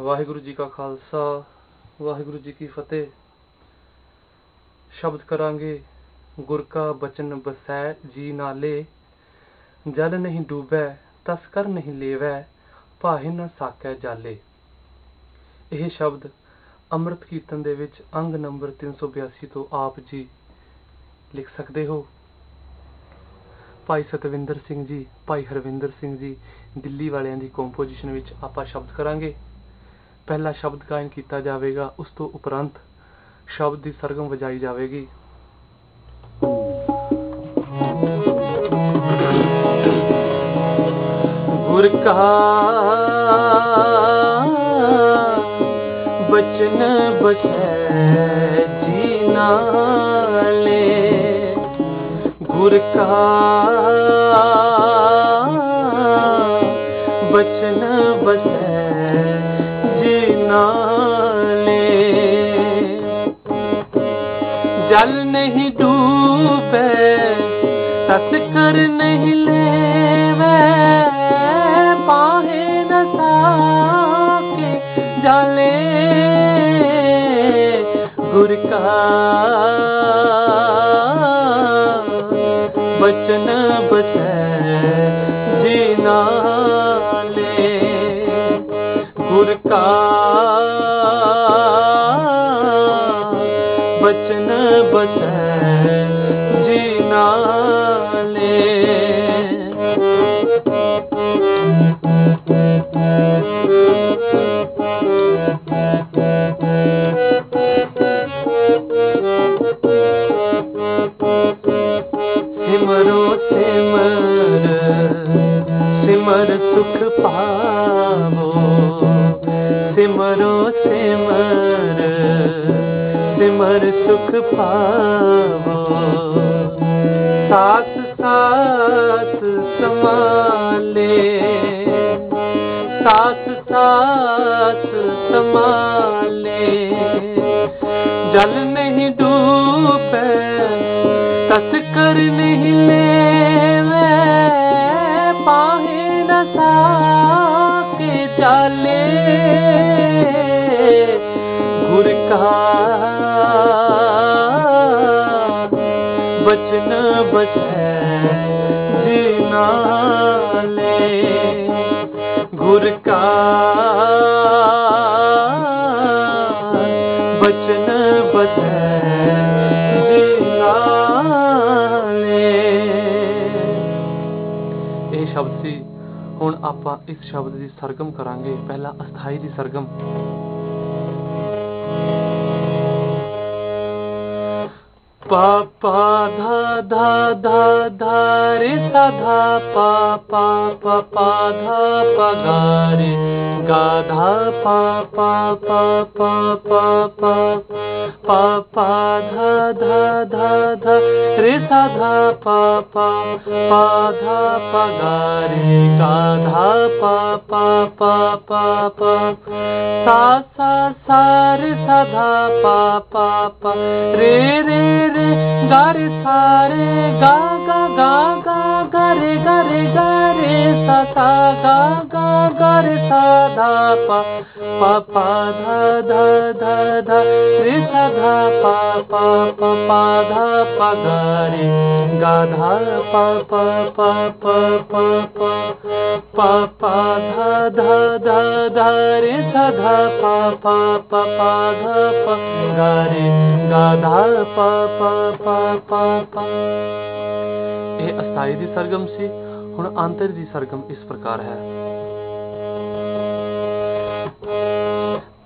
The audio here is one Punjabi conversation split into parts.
ਵਾਹਿਗੁਰੂ ਜੀ ਕਾ ਖਾਲਸਾ, ਵਾਹਿਗੁਰੂ ਜੀ ਕੀ ਫਤਿਹ। ਸ਼ਬਦ ਕਰਾਂਗੇ, ਗੁਰ ਕਾ ਬਚਨ ਬਸੈ ਜੀ ਨਾਲੇ। ਜਲ ਨਹੀਂ ਡੂਬੈ, ਤਸ ਕਰ ਨਹੀਂ ਲੇਵੈ, ਭਾਹੇ ਨ ਸਾਕੈ ਜਾਲੇ। ਇਹ ਸ਼ਬਦ ਅੰਮ੍ਰਿਤ ਕੀਰਤਨ ਦੇ ਵਿੱਚ ਅੰਗ ਨੰਬਰ 382 ਤੋਂ ਆਪ ਜੀ ਲਿਖ ਸਕਦੇ ਹੋ। ਭਾਈ ਸਤਵਿੰਦਰ ਸਿੰਘ ਜੀ, ਭਾਈ ਹਰਵਿੰਦਰ ਸਿੰਘ ਜੀ, ਦਿੱਲੀ ਵਾਲਿਆਂ ਦੀ ਕੰਪੋਜੀਸ਼ਨ ਵਿੱਚ ਆਪਾਂ ਸ਼ਬਦ ਕਰਾਂਗੇ। ਪਹਿਲਾ ਸ਼ਬਦ ਗਾਇਨ ਕੀਤਾ ਜਾਵੇਗਾ, ਉਸ ਤੋਂ ਉਪਰੰਤ ਸ਼ਬਦ ਦੀ ਸਰਗਮ ਵਜਾਈ ਜਾਵੇਗੀ। ਗੁਰ ਕਾ ਬਚਨ ਬਸੈ ਜੀ ਨਾਲੇ ਗੁਰ ਕਾ जल नहीं डूबे तस्कर नहीं लेवे पाहे न साके जाले गुर का बचन बचै जीना ले गुर का ਬਸੈ ਜੀ ਨਾਲੇ ਸਿਮਰੋ ਸਿਮਰ ਸਿਮਰ ਸੁਖ ਪਾਵੋ ਸਿਮਰੋ ਸਿਮਰ ਸਿਮਰ ਸੁਖ ਪਾਵੋ। ਸਾਸ ਸਾਸ ਸਮਾਲੇ ਸਾਸ ਸਾਸ ਸਮਾਲੇ ਜਲ ਨਹੀਂ ਡੂਬੇ ਤਸ ਕਰ ਨਹੀਂ ਲੈਵੇ। ਪਾਹੇ ਨ ਸਾਕੇ ਚਾਲੇ। ਗੁਰ ਕਾ ਬਚਨ ਬਸੈ ਜੀ ਨਾਲੇ ਗੁਰ ਕਾ ਬਚਨ ਬਸੈ ਜੀ ਨਾਲੇ। ਇਹ ਸ਼ਬਦ ਸੀ, ਹੁਣ ਆਪਾਂ ਇਸ ਸ਼ਬਦ ਦੀ ਸਰਗਮ ਕਰਾਂਗੇ, ਪਹਿਲਾਂ ਅਸਥਾਈ ਦੀ ਸਰਗਮ। ਪਾ ਪਾ ਧਾ ਧਾ ਧਾ ਧਾ ਰੇ ਸਾ ਧਾ ਪਾ ਪਾ ਪਾ ਪਾ ਧਾ ਪਾ ਗਾ ਰੇ ਗਾ ਧਾ ਪਾ ਪਾ ਪਾ ਪਾ ਪਾ ਪਾ ਪਾ ਪਾ ਧਾ ਧਾ ਧਾ ਧਾ ਰੇ ਸਾ ਧਾ ਪਾ ਪਾ ਪਾ ਧਾ ਪਾ ਗਾ ਰੇ ਗਾ ਧਾ ਪਾ ਪਾ ਪਾ ਪਾ ਪਾ ਸਾ सा सार सा धा पा पा पा रे रे रे गा रे सा रे गा गा गा गा गा रे गा रे गा ਗਾ ਰੇ ਸਾ ਸਾ ਗਾ ਗਾ ਗਾ ਰੇ ਸਾ ਧਾ ਪਾ ਪਾ ਪਾ ਧਾ ਧਾ ਧਾ ਧਾ ਰੇ ਸਾ ਧਾ ਪਾ ਪਾ ਪਾ ਪਾ ਧਾ ਪਾ ਗਾ ਰੇ ਗਾ ਧਾ ਪਾ ਪਾ ਪਾ ਪਾ ਪਾ ਪਾ ਪਾ ਪਾ ਧਾ ਧਾ ਧਾ ਧਾ ਰੇ ਸਾ ਧਾ ਪਾ ਪਾ ਪਾ ਪਾ ਧਾ ਪਾ ਗਾ ਪਾ ਪਾ ਪਾ ਪਾ ਪਾ ਇਹ ਅਸਥਾਈ ਦੀ ਸਰਗਮ ਸੀ ਹੁਣ ਆਂਤਰ ਦੀ ਸਰਗਮ ਇਸ ਪ੍ਰਕਾਰ ਹੈ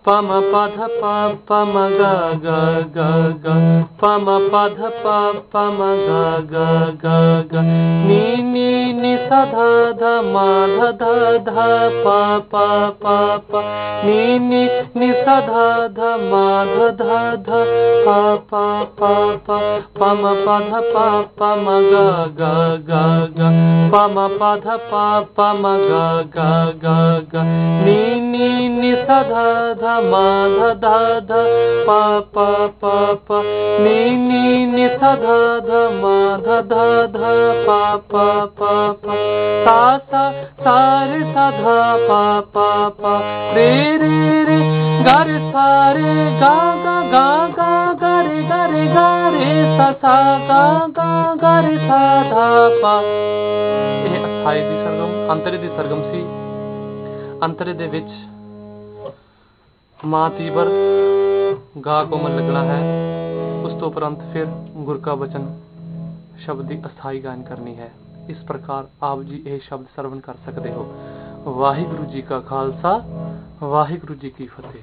पम पध प पम ग ग ग ग। पम पध प पम ग ग ग ग। नी नी नि स ध ध म ध ध ध प प प प। नी नि धा ध मा ध ध ध पा पा पा पा प म प ध पा प म ग ग ग ग प म प ध पा प म ग ग ग ग नि नि नि स ध ध मा ध ध ध पा पा पा पा नि नि नि स ध ध मा ध ध ध पा पा पा पा सा सा सा रे सा धा पा पा पा रे रे रे गा रे सा रे गा गा गा गा गा रे गा रे गा रे सा सा गा गा ਗਾ ਰੇ ਸਾ ਧਾ ਪਾ ਇਹ ਅਸਥਾਈ ਦੀ ਸਰਗਮ ਅੰਤਰੇ ਦੀ ਸਰਗਮ ਸੀ ਅੰਤਰੇ ਦੇ ਵਿੱਚ ਮਾਂ ਤੀਬਰ ਗਾ ਕੋਮਲ ਲੱਗਣਾ ਹੈ ਉਸ ਤੋਂ ਉਪਰੰਤ ਫਿਰ ਗੁਰ ਕਾ ਬਚਨ ਸ਼ਬਦ ਦੀ ਅਸਥਾਈ ਗਾਇਨ ਕਰਨੀ ਹੈ ਇਸ ਪ੍ਰਕਾਰ ਆਪ ਜੀ ਇਹ ਸ਼ਬਦ ਸਰਵਣ ਕਰ ਸਕਦੇ ਹੋ। ਵਾਹਿਗੁਰੂ ਜੀ ਕਾ ਖਾਲਸਾ, ਵਾਹਿਗੁਰੂ ਜੀ ਕੀ ਫਤਿਹ।